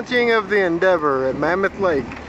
launching of the Endeavor at Mammoth Lake.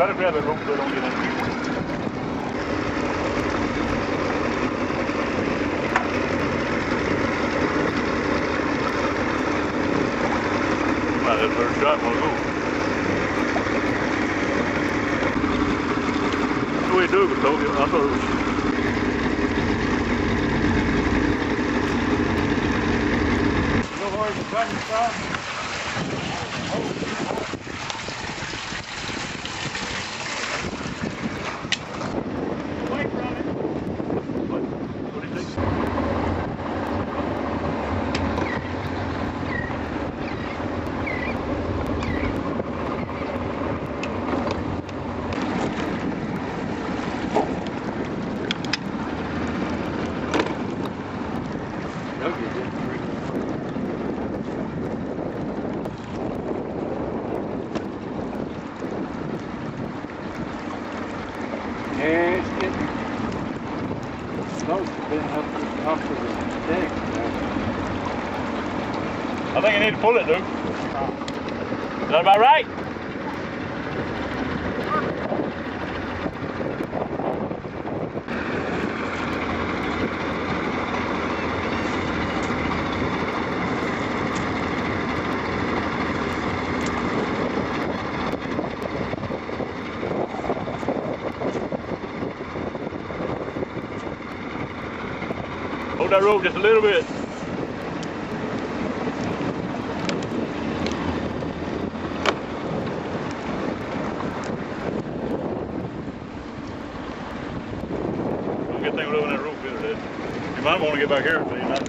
Gotta grab it rope so I don't get. Might have first shot one go. The way Doug was told you, I thought it was Go hard, the button stop. Away from it. What? What do you think? Doug, you did pretty Yeah, it's getting smoke been up the top of the deck. I think I need to pull it, Duke. Is that about right? That rope just a little bit. Good thing we're over that rope here. You might want to get back here so you're not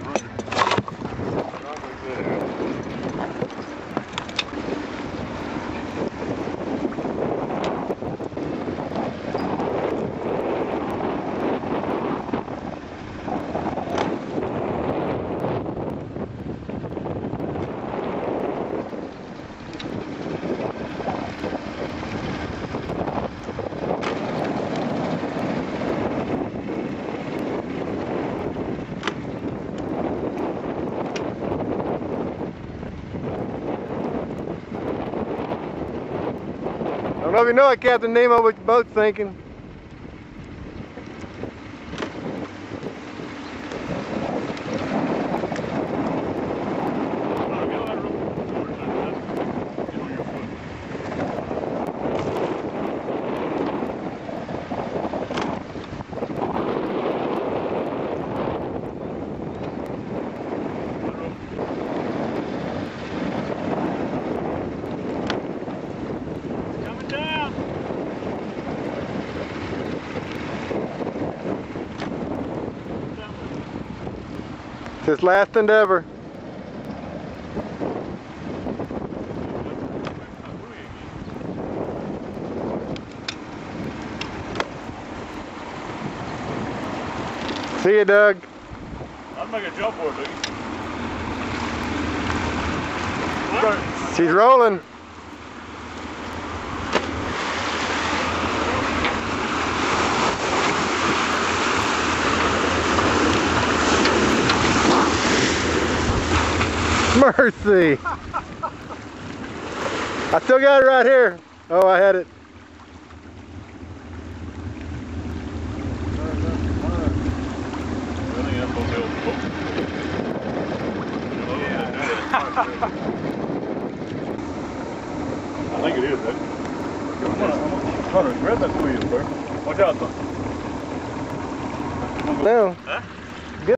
I don't know you know it, Captain Nemo, what boat's thinking. Now, get on that rope. Get on your foot. Coming down. It's his last endeavor. See you, Doug. I'd make a jump for it, dude. She's rolling. Mercy. I still got it right here. Oh, I had it. I think that's gonna. I think it is, dude. Hunter, grab that wheel, bro. Watch out, son. No. Huh?